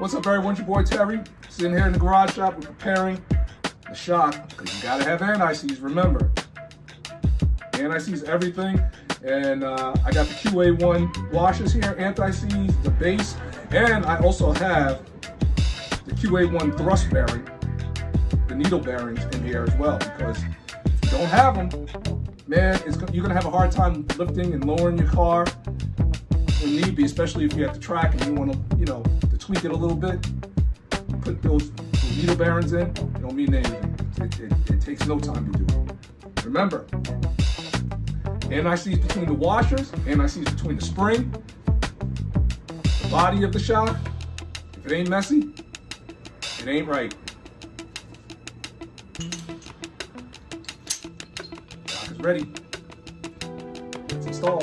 What's up, everyone? It's your boy Terry. Sitting here in the garage shop, we're preparing the shock because you gotta have anti-seize. Remember, anti-seize everything. And uh, I got the QA1 washers here, anti-seize, the base, and I also have the QA1 thrust bearing, the needle bearings in here as well. Because if you don't have them, man, you're gonna have a hard time lifting and lowering your car when need be, especially if you're at the track and you want to, you know, to tweak it a little bit. Put those, needle bearings in. It don't mean anything. It, it, it takes no time to do it. Remember, anti-seize between the washers, anti-seize between the spring, the body of the shock. If it ain't messy, it ain't right. Shock is ready. Let's install.